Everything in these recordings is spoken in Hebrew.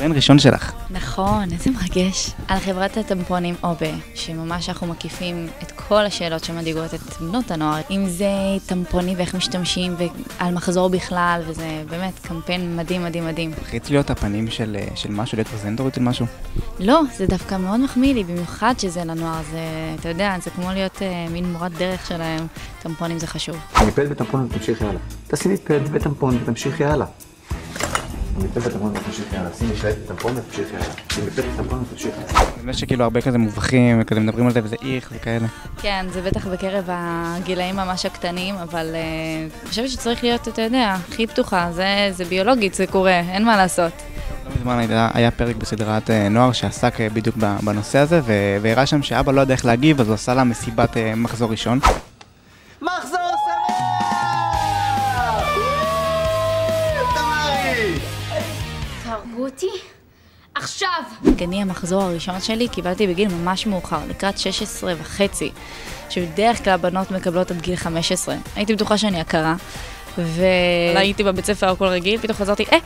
בן ראשון שלך. נכון, איזה מרגש. על חברת הטמפונים אובה, שממש אנחנו מקיפים את כל השאלות שמדאיגות את בנות הנוער, אם זה טמפונים ואיך משתמשים ועל מחזור בכלל, וזה באמת קמפיין מדהים מדהים מדהים. זכית להיות הפנים של, אה, של משהו, להיות פרזנטורית של משהו? לא, זה דווקא מאוד מחמיא לי, במיוחד שזה לנוער, זה, אתה יודע, זה כמו להיות אה, מין מורת דרך שלהם, טמפונים זה חשוב. אני פד וטמפון ותמשיכי הלאה. תשימי פד וטמפון ותמשיכי הלאה. הלאה. הלאה. הלאה. נדמה שכאילו הרבה כזה מובכים, וכזה מדברים על זה וזה איך וכאלה. כן, זה בטח בקרב הגילאים ממש הקטנים, אבל אה, אני חושבת שצריך להיות, אתה יודע, הכי פתוחה, זה, זה ביולוגית, זה קורה, אין מה לעשות. לא מזמן היה, היה פרק בסדרת אה, נוער שעסק אה, בדיוק בנושא הזה, והראה שם שאבא לא יודע איך להגיב, אז הוא עשה לה מסיבת מחזור ראשון. תהרגו אותי? עכשיו! אני המחזור הראשון שלי קיבלתי בגיל ממש מאוחר, לקראת 16 וחצי, שבדרך כלל בנות מקבלות עד גיל 15. הייתי בטוחה שאני הכרה, והייתי בבית ספר הכל רגיל, פתאום חזרתי, אה,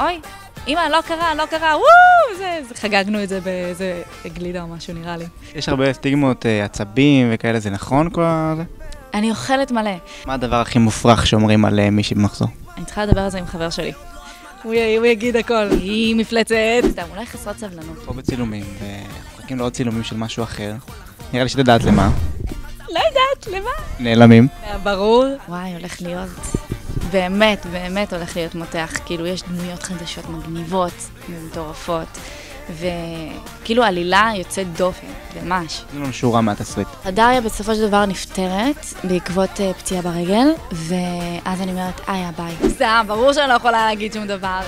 אוי, אמא, לא קרה, לא קרה, וואו, זה, זה, חגגנו את זה באיזה גלידה או משהו נראה לי. יש הרבה סטיגמות, אה, עצבים וכאלה, זה נכון כל? אני אוכלת מלא. מה הדבר הכי מופרך שאומרים על אה, מישהי במחזור? אני צריכה לדבר על זה עם חבר שלי. הוא, יגיד הכל, היא מפלצת. סתם, אולי חסרת סבלנות. פה בצילומים, ואנחנו מחכים לעוד צילומים של משהו אחר. נראה לי שאת יודעת למה. לא יודעת, למה? נעלמים. היה ברור. וואי, הולך להיות, באמת, באמת הולך להיות מותח. כאילו, יש דמויות חדשות מגניבות ומטורפות, וכאילו עלילה יוצאת דופן, ממש. זה לא ממש שורה מהתסריט. הדריה בסופו של דבר נפטרת בעקבות אה, פציעה ברגל, ואז אני אומרת, איה, ביי. זה ברור שאני לא יכולה להגיד שום דבר.